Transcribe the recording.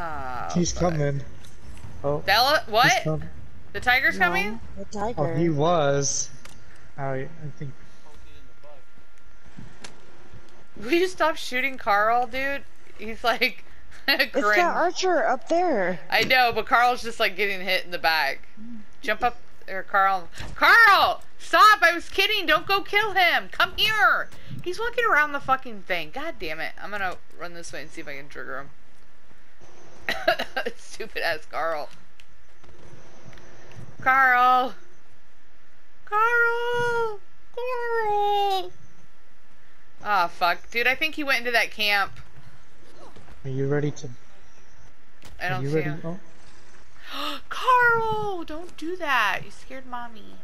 Oh, He's fuck. coming. Oh, Bella, what? The tiger's No, coming? The tiger. Oh, tiger. he was. I, I think. Will you stop shooting Carl, dude? He's like it's that archer up there. I know, but Carl's just like getting hit in the back. Jump up there, Carl. Carl! Stop! I was kidding. Don't go kill him. Come here. He's walking around the fucking thing. God damn it. I'm gonna run this way and see if I can trigger him. Stupid ass Carl. Carl! Carl! Carl! Ah, fuck. Dude, I think he went into that camp. Are you ready to? I Are don't you see ready? him. Oh, Carl! Don't do that. You scared mommy.